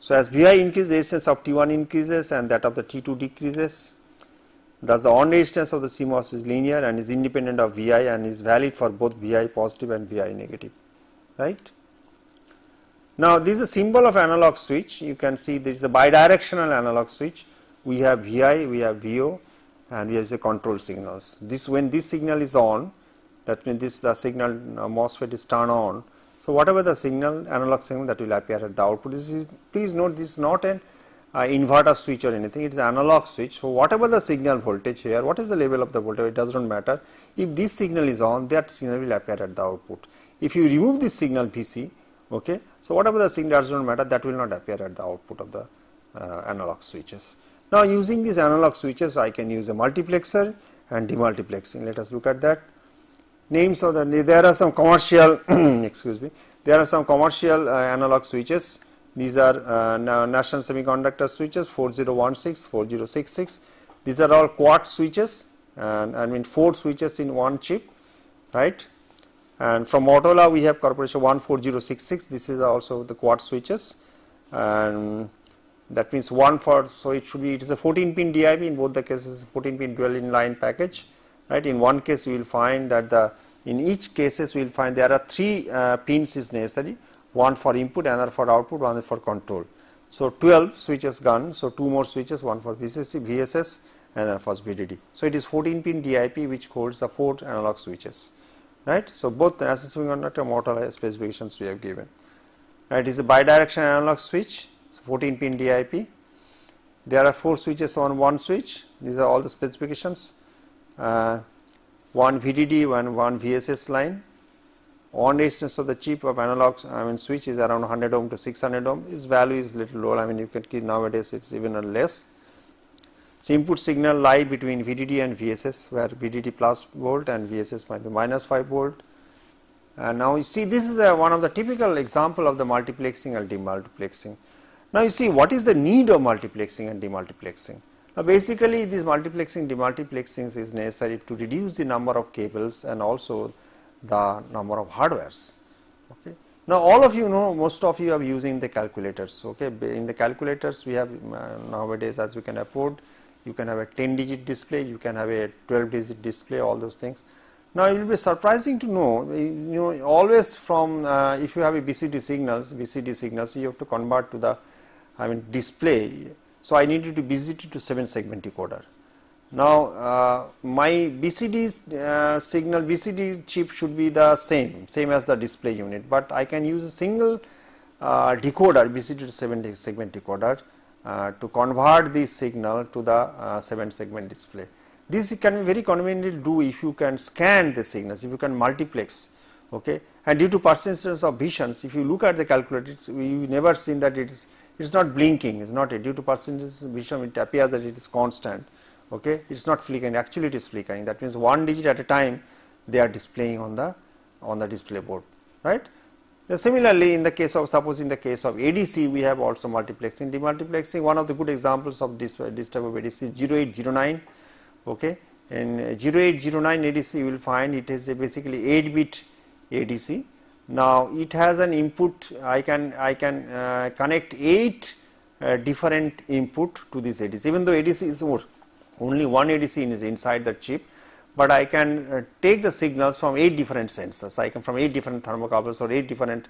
So, as Vi increases resistance of T1 increases and that of the T2 decreases Thus, the on resistance of the CMOS is linear and is independent of Vi and is valid for both Vi positive and Vi negative, right. Now, this is a symbol of analog switch. You can see this is a bidirectional analog switch. We have Vi, we have Vo and we have the control signals. This when this signal is on, that means this the signal uh, MOSFET is turned on. So, whatever the signal analog signal that will appear at the output, is please note this is not an uh, inverter switch or anything, it is analog switch. So, whatever the signal voltage here, what is the level of the voltage, it does not matter. If this signal is on, that signal will appear at the output. If you remove this signal VC, okay, so whatever the signal does not matter, that will not appear at the output of the uh, analog switches. Now, using these analog switches, I can use a multiplexer and demultiplexing. Let us look at that. Names of the, there are some commercial, *clears throat* excuse me, there are some commercial uh, analog switches these are uh, National Semiconductor switches 4016, 4066. These are all quad switches and I mean 4 switches in one chip, right. And from Motorola we have corporation 14066, this is also the quad switches and that means one for, so it should be, it is a 14 pin DIP in both the cases 14 pin dual inline package, right. In one case we will find that the, in each cases we will find there are 3 uh, pins is necessary one for input, another for output, one for control. So, 12 switches gone, so 2 more switches, one for VCC, VSS, another for VDD. So, it is 14 pin DIP which holds the 4 analog switches, right. So, both the assessment conductor motor specifications we have given. It is a bidirectional analog switch, so 14 pin DIP. There are 4 switches on one switch, these are all the specifications. Uh, one VDD, one, one VSS line, on resistance of the chip of analog I mean switch is around 100 ohm to 600 ohm its value is little low I mean you can keep nowadays it is even less. So, input signal lie between VDD and VSS where VDD plus volt and VSS might be minus 5 volt. And now you see this is a, one of the typical example of the multiplexing and demultiplexing. Now you see what is the need of multiplexing and demultiplexing. Now basically this multiplexing demultiplexing is necessary to reduce the number of cables and also the number of hardwares. Okay. Now all of you know most of you are using the calculators okay in the calculators we have uh, nowadays as we can afford you can have a 10 digit display you can have a 12 digit display all those things. Now it will be surprising to know you know always from uh, if you have a BCD signals BCD signals you have to convert to the I mean display. So I needed to BCD to 7 segment decoder. Now, uh, my BCD uh, signal BCD chip should be the same, same as the display unit, but I can use a single uh, decoder BCD to 7 segment decoder uh, to convert this signal to the uh, 7 segment display. This can be very conveniently do if you can scan the signals, if you can multiplex okay and due to persistence of visions if you look at the calculator we never seen that it is it is not blinking it is not a due to vision it appears that it is constant okay? It is not flickering actually it is flickering. That means one digit at a time they are displaying on the on the display board right? Similarly in the case of suppose in the case of ADC we have also multiplexing. Demultiplexing one of the good examples of this this type of ADC is 0809 okay? In 0809 ADC you will find it is basically 8 bit ADC now it has an input I can I can uh, connect 8 uh, different input to this ADC even though ADC is more only one ADC is inside the chip, but I can uh, take the signals from 8 different sensors. I can from 8 different thermocouples or 8 different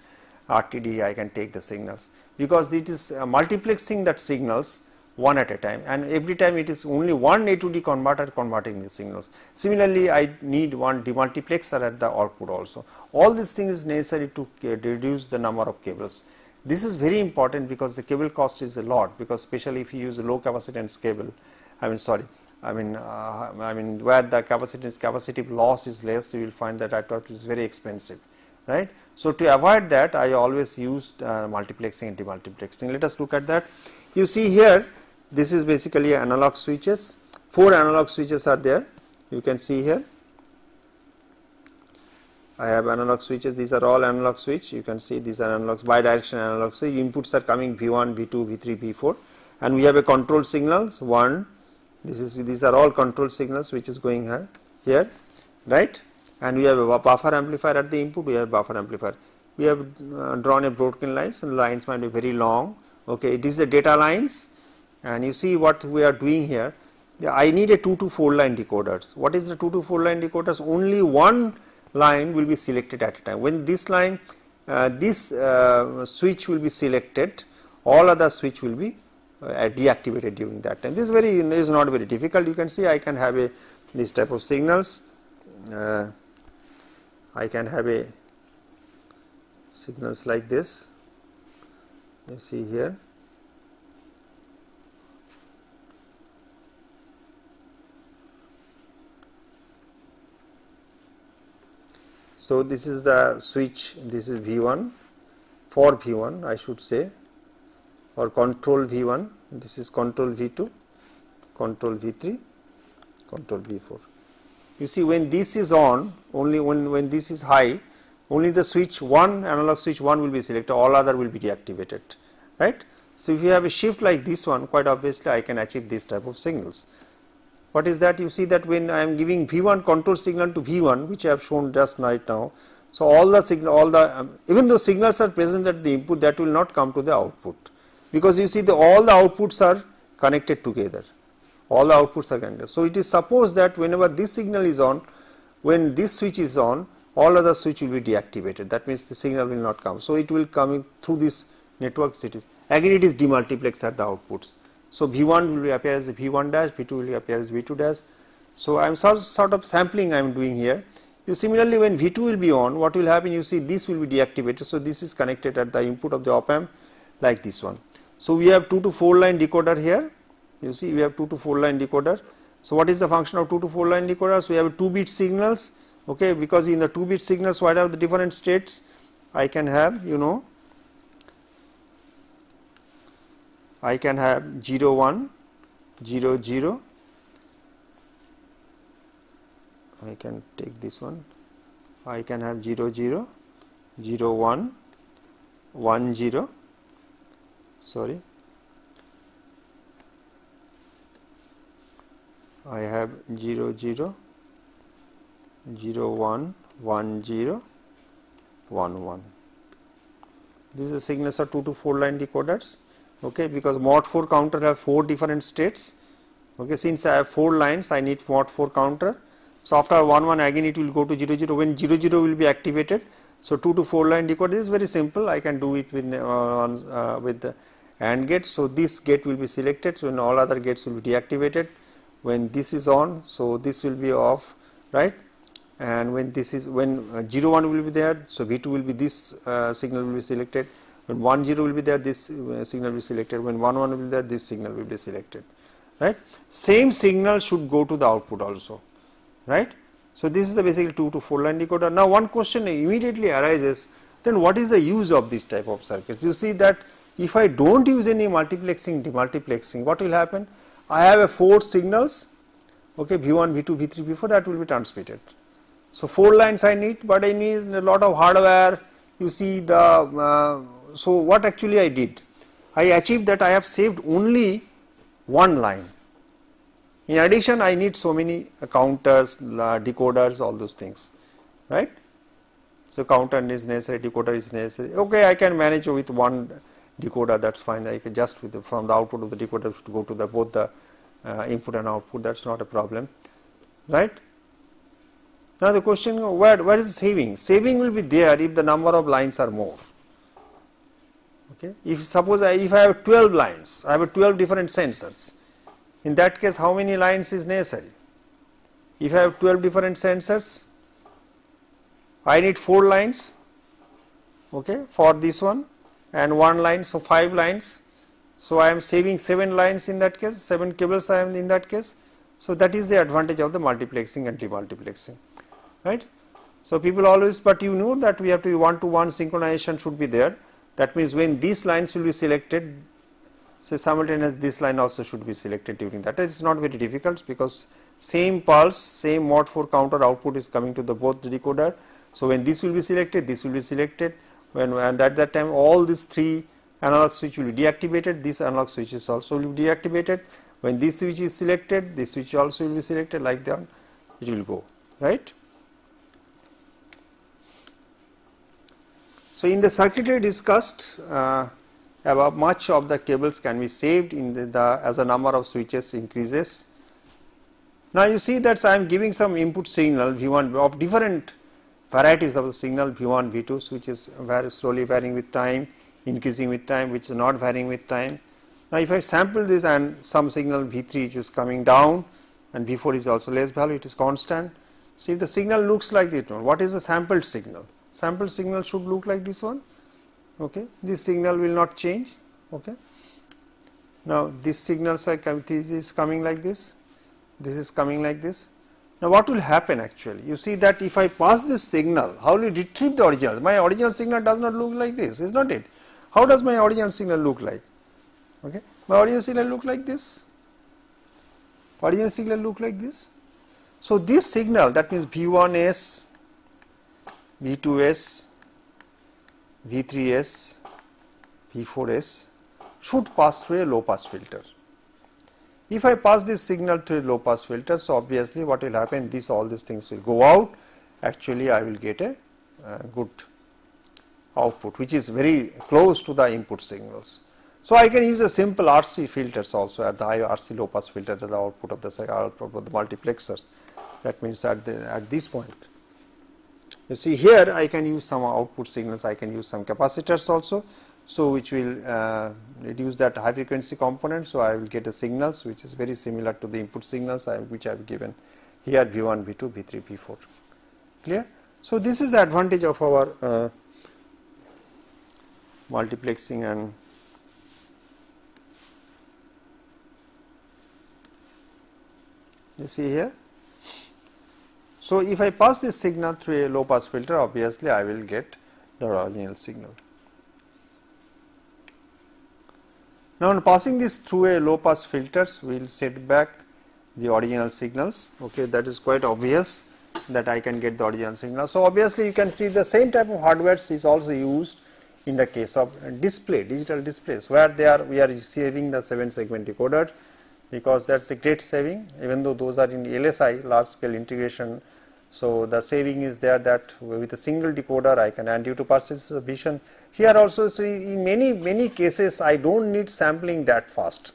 RTD I can take the signals because it is uh, multiplexing that signals one at a time and every time it is only one A to D converter converting the signals. Similarly, I need one demultiplexer at the output also. All these things is necessary to reduce the number of cables. This is very important because the cable cost is a lot because especially if you use a low capacitance cable, I mean sorry I mean, uh, I mean where the capacity capacitive loss is less, you will find that network is very expensive, right. So, to avoid that I always used uh, multiplexing and demultiplexing. Let us look at that. You see here this is basically analog switches, 4 analog switches are there, you can see here. I have analog switches, these are all analog switch, you can see these are analog bidirectional analog switch, inputs are coming V1, V2, V3, V4 and we have a control signals. 1, this is these are all control signals which is going here here right? And we have a buffer amplifier at the input. We have buffer amplifier. We have uh, drawn a broken lines. And lines might be very long. Okay it is the data lines and you see what we are doing here I need a 2 to 4 line decoders what is the 2 to 4 line decoders only one line will be selected at a time when this line uh, this uh, switch will be selected all other switch will be uh, deactivated during that time. This is very is not very difficult. You can see I can have a this type of signals. Uh, I can have a signals like this. You see here. So, this is the switch, this is V1 for V1 I should say or control V1, this is control V2, control V3, control V4. You see when this is on, only when, when this is high, only the switch 1 analog switch 1 will be selected, all other will be deactivated, right. So, if you have a shift like this one, quite obviously I can achieve this type of signals. What is that? You see that when I am giving V1 control signal to V1, which I have shown just right now. So, all the signal, all the, um, even though signals are present at the input, that will not come to the output because you see the all the outputs are connected together all the outputs are connected. So, it is supposed that whenever this signal is on when this switch is on all other switch will be deactivated that means the signal will not come. So, it will come through this network it is again it is demultiplex at the outputs. So, V1 will appear as V1 dash V2 will appear as V2 dash. So, I am sort, sort of sampling I am doing here. You similarly when V2 will be on what will happen you see this will be deactivated. So, this is connected at the input of the op amp like this one. So, we have 2 to 4 line decoder here you see we have 2 to 4 line decoder. So, what is the function of 2 to 4 line decoder? So, we have 2 bit signals okay because in the 2 bit signals what are the different states I can have you know I can have 0 1 0 0 I can take this one. I can have 0 0 0 1 1 0 sorry. I have 0 0 0 1 1 0 1 1 These are signals are 2 to 4 line decoders okay because mod 4 counter have 4 different states. Okay since I have 4 lines I need mod 4 counter. So after 1 1 again it will go to 0 0 when 0 0 will be activated so 2 to 4 line decoder is very simple. I can do it with uh, uh, with the AND gate. So this gate will be selected. So when all other gates will be deactivated when this is on so this will be off right? And when this is when uh, 0 1 will be there so v2 will be this uh, signal will be selected when 1 0 will be there this uh, signal will be selected. When 1 1 will be there this signal will be selected. Right? Same signal should go to the output also. Right? So this is the basically 2 to 4 line decoder. Now one question immediately arises then what is the use of this type of circuits? You see that if i don't use any multiplexing demultiplexing what will happen? I have a four signals okay v1 v2 v3 v4 that will be transmitted. So, 4 lines I need, but I need a lot of hardware. You see the, uh, so what actually I did? I achieved that I have saved only one line. In addition, I need so many counters, decoders, all those things, right? So, counter is necessary, decoder is necessary. Okay, I can manage with one decoder, that's fine. I can just with the, from the output of the decoder to go to the both the uh, input and output, that's not a problem, right? Now the question where, where is saving? Saving will be there if the number of lines are more. Okay. If suppose I, if I have 12 lines, I have 12 different sensors. In that case, how many lines is necessary? If I have 12 different sensors, I need 4 lines okay, for this one and 1 line, so 5 lines. So I am saving 7 lines in that case, 7 cables I am in that case. So that is the advantage of the multiplexing and demultiplexing right. So, people always, but you know that we have to be one to one synchronization should be there. That means, when these lines will be selected, say simultaneous this line also should be selected during that. It is not very difficult because same pulse, same mod 4 counter output is coming to the both decoder. So, when this will be selected, this will be selected. When and at that time, all these three analog switch will be deactivated. This analog switch is also will be deactivated. When this switch is selected, this switch also will be selected like that. It will go right. So, in the circuitry discussed uh, about much of the cables can be saved in the, the, as the number of switches increases. Now, you see that I am giving some input signal V1 of different varieties of the signal V1, V2 which is very slowly varying with time, increasing with time which is not varying with time. Now, if I sample this and some signal V3 which is coming down and V4 is also less value it is constant. So, if the signal looks like this what is the sampled signal? Sample signal should look like this one. Okay. This signal will not change. Okay. Now this signal this is coming like this. This is coming like this. Now what will happen actually? You see that if i pass this signal how will it retrieve the original? My original signal does not look like this is not it? How does my original signal look like? Okay. My original signal look like this. Original signal look like this. So this signal that means v1s V2S, V3S, V4S should pass through a low pass filter. If I pass this signal to a low pass filter, so obviously what will happen, this all these things will go out, actually I will get a uh, good output which is very close to the input signals. So, I can use a simple RC filters also at the RC low pass filter at the output of the output of the multiplexers. That means at the at this point you see here I can use some output signals, I can use some capacitors also. So, which will uh, reduce that high frequency component. So, I will get a signals which is very similar to the input signals I, which I have given here V1, V2, V3, V4 clear. So, this is the advantage of our uh, multiplexing and you see here so, if I pass this signal through a low pass filter obviously I will get the original signal. Now, on passing this through a low pass filters we will set back the original signals okay that is quite obvious that I can get the original signal. So, obviously you can see the same type of hardware is also used in the case of display digital displays where they are we are saving the 7 segment decoder because that is a great saving even though those are in LSI large scale integration So, the saving is there that with a single decoder I can add due to partial vision. Here also so in many many cases I do not need sampling that fast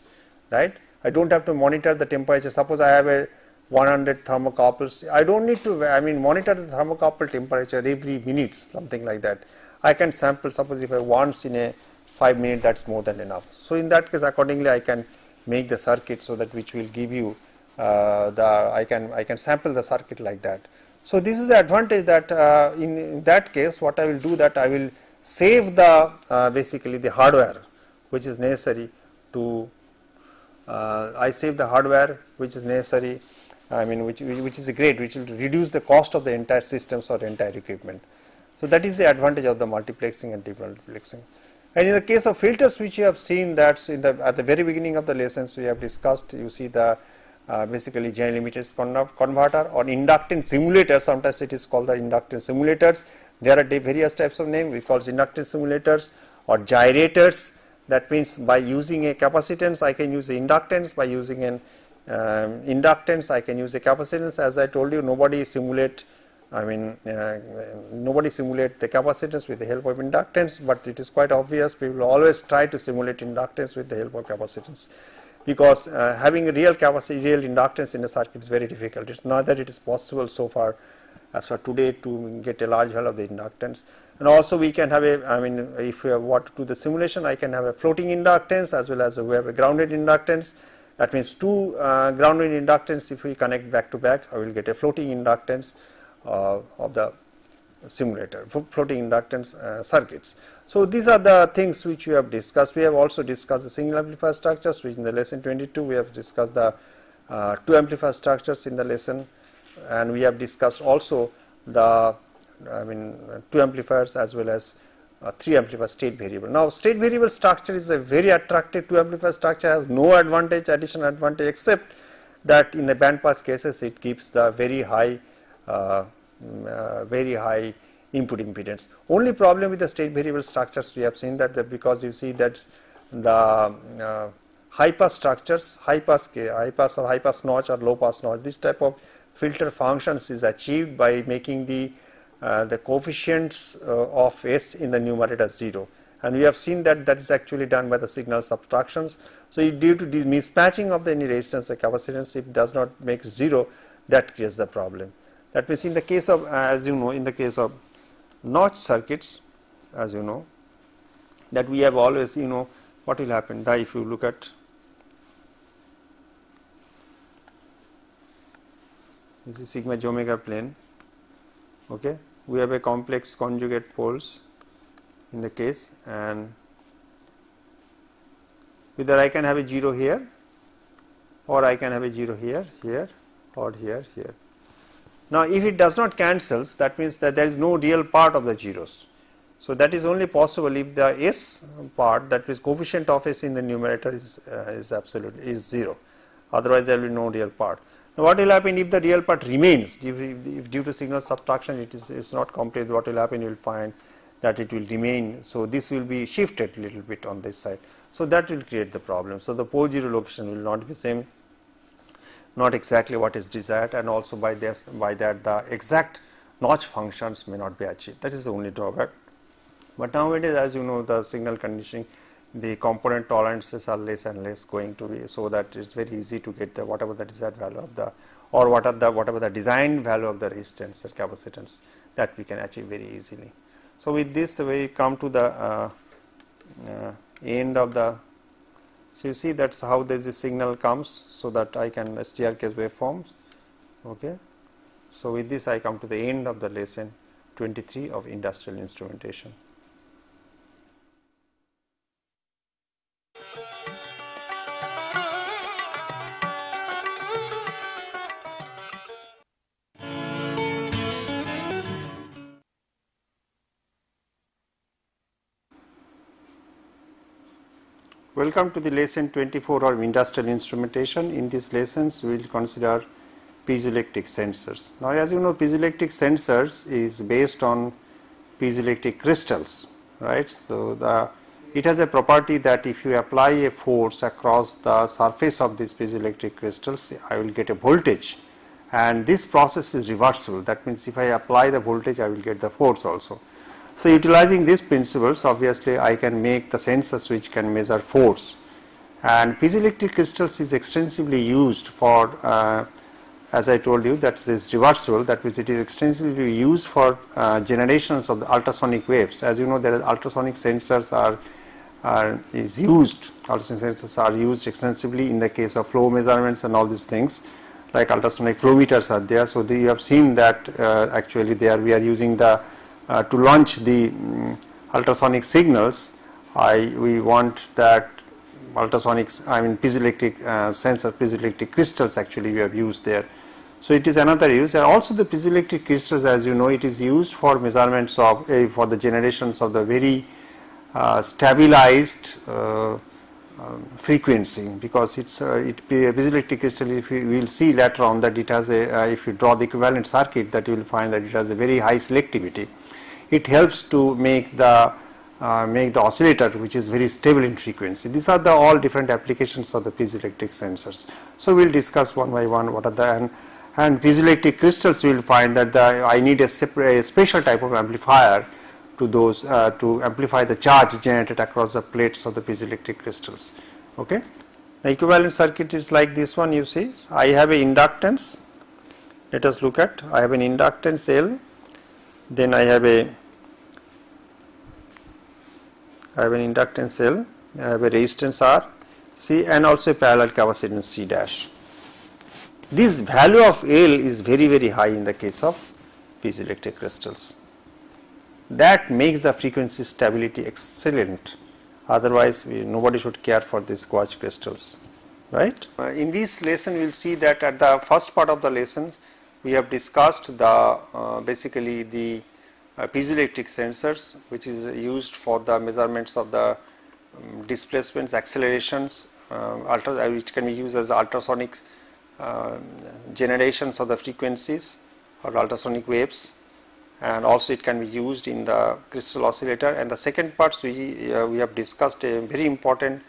right. I do not have to monitor the temperature suppose I have a 100 thermocouples I do not need to I mean monitor the thermocouple temperature every minute something like that. I can sample suppose if I once in a 5 minute that is more than enough. So, in that case accordingly I can make the circuit so that which will give you uh, the I can I can sample the circuit like that. So, this is the advantage that uh, in, in, that case what I will do that I will save the uh, basically the hardware which is necessary to uh, I save the hardware which is necessary I mean which, which is great which will reduce the cost of the entire systems or entire equipment. So, that is the advantage of the multiplexing and demultiplexing. And in the case of filters which you have seen that in the at the very beginning of the lessons we have discussed you see the uh, basically generalized impedance converter or inductance simulator sometimes it is called the inductance simulators. There are various types of name. We call inductance simulators or gyrators. That means by using a capacitance I can use inductance. By using an um, inductance I can use a capacitance. As I told you nobody simulate I mean uh, nobody simulate the capacitance with the help of inductance, but it is quite obvious. People always try to simulate inductance with the help of capacitance because uh, having a real capacity, real inductance in a circuit is very difficult. It's not that it is possible so far as for today to get a large value of the inductance. And also we can have a, I mean, if we want to do the simulation, I can have a floating inductance as well as we have a grounded inductance. That means two uh, grounded inductance, if we connect back to back, I will get a floating inductance uh, of the simulator, floating inductance uh, circuits. So, these are the things which we have discussed. We have also discussed the single amplifier structures which in the lesson 22 we have discussed the uh, two amplifier structures in the lesson and we have discussed also the I mean two amplifiers as well as uh, three amplifier state variable. Now, state variable structure is a very attractive two amplifier structure has no advantage additional advantage except that in the band pass cases it keeps the very high uh, uh, very high input impedance. Only problem with the state variable structures we have seen that, that because you see that the uh, high pass structures, high pass, high pass or high pass notch or low pass notch, this type of filter functions is achieved by making the uh, the coefficients uh, of S in the numerator 0 and we have seen that that is actually done by the signal subtractions. So, due to this mismatching of the any resistance or capacitance it does not make 0 that creates the problem. That means, in the case of as you know in the case of notch circuits as you know that we have always you know what will happen? That if you look at this is sigma j omega plane okay? We have a complex conjugate poles in the case and either I can have a 0 here or I can have a 0 here here or here here now, if it does not cancels that means that there is no real part of the zeros. So, that is only possible if the s part that is coefficient of s in the numerator is, uh, is absolute is 0 otherwise there will be no real part. Now, what will happen if the real part remains if, if due to signal subtraction it is it's not complete what will happen you will find that it will remain. So, this will be shifted little bit on this side. So, that will create the problem. So, the pole 0 location will not be same not exactly what is desired and also by this by that the exact notch functions may not be achieved that is the only drawback. But nowadays as you know the signal conditioning the component tolerances are less and less going to be so that it is very easy to get the whatever the desired value of the or what are the whatever the design value of the resistance or capacitance that we can achieve very easily. So, with this we come to the uh, uh, end of the so, you see that is how this signal comes so that I can staircase waveforms. Okay. So, with this I come to the end of the lesson 23 of industrial instrumentation. Welcome to the lesson 24 of industrial instrumentation. In this lessons, we will consider piezoelectric sensors. Now, as you know, piezoelectric sensors is based on piezoelectric crystals, right. So, the it has a property that if you apply a force across the surface of these piezoelectric crystals, I will get a voltage and this process is reversible that means if I apply the voltage I will get the force also. So, utilizing these principles obviously I can make the sensors which can measure force. And piezoelectric crystals is extensively used for uh, as I told you that is reversible that means it is extensively used for uh, generations of the ultrasonic waves. As you know there is ultrasonic sensors are are is used. Ultrasonic sensors are used extensively in the case of flow measurements and all these things like ultrasonic flow meters are there. So, you have seen that uh, actually there we are using the uh, to launch the um, ultrasonic signals I we want that ultrasonic, I mean piezoelectric uh, sensor piezoelectric crystals actually we have used there. So, it is another use and also the piezoelectric crystals as you know it is used for measurements of uh, for the generations of the very uh, stabilized uh, um, frequency because it's uh, it piezoelectric crystal if we will see later on that it has a uh, if you draw the equivalent circuit that you will find that it has a very high selectivity it helps to make the uh, make the oscillator which is very stable in frequency. These are the all different applications of the piezoelectric sensors. So we will discuss one by one what are the and, and piezoelectric crystals we will find that the I need a separate a special type of amplifier to those uh, to amplify the charge generated across the plates of the piezoelectric crystals. Okay. The equivalent circuit is like this one you see. I have a inductance. Let us look at I have an inductance L then I have a I have an inductance L I have a resistance R C and also a parallel capacitance C dash. This value of L is very very high in the case of piezoelectric crystals that makes the frequency stability excellent otherwise we, nobody should care for these quartz crystals right. Uh, in this lesson we will see that at the first part of the lessons we have discussed the uh, basically the uh, piezoelectric sensors which is used for the measurements of the um, displacements accelerations uh, ultra, uh, which can be used as ultrasonic uh, generations of the frequencies or ultrasonic waves. And also it can be used in the crystal oscillator. And the second part we, uh, we have discussed a very important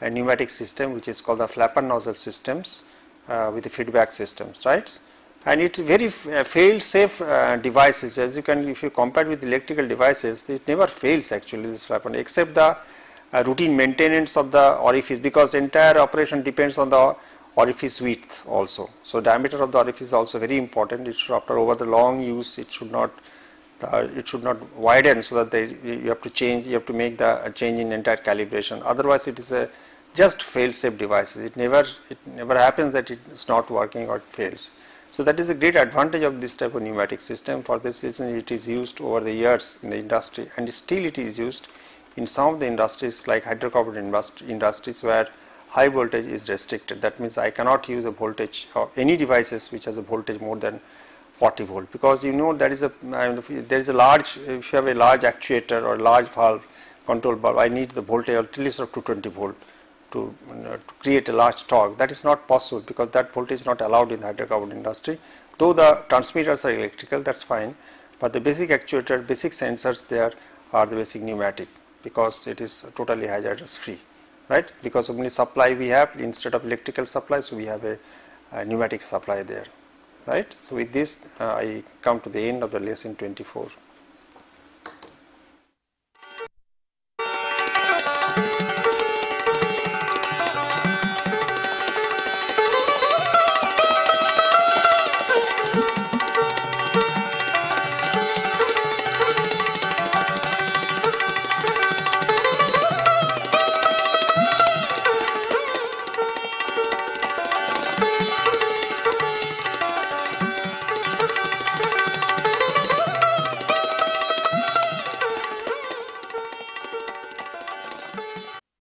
uh, pneumatic system which is called the flapper nozzle systems uh, with the feedback systems right and it's very uh, fail safe uh, devices as you can if you compare with electrical devices it never fails actually this flapper except the uh, routine maintenance of the orifice because entire operation depends on the orifice width also. So, diameter of the orifice is also very important it should after over the long use it should not uh, it should not widen so that they, you have to change you have to make the change in entire calibration otherwise it is a just fail safe devices it never it never happens that it is not working or it fails. So, that is a great advantage of this type of pneumatic system. For this reason it is used over the years in the industry and still it is used in some of the industries like hydrocarbon industries where high voltage is restricted. That means I cannot use a voltage of any devices which has a voltage more than 40 volt. Because you know there is a there is a large if you have a large actuator or large valve control valve I need the voltage at least of to 20 volt to, to create a large torque that is not possible because that voltage is not allowed in the hydrocarbon industry. Though the transmitters are electrical that is fine. But the basic actuator basic sensors there are the basic pneumatic because it is totally hazardous free right? Because only supply we have instead of electrical supply so we have a, a pneumatic supply there right? So with this uh, i come to the end of the lesson 24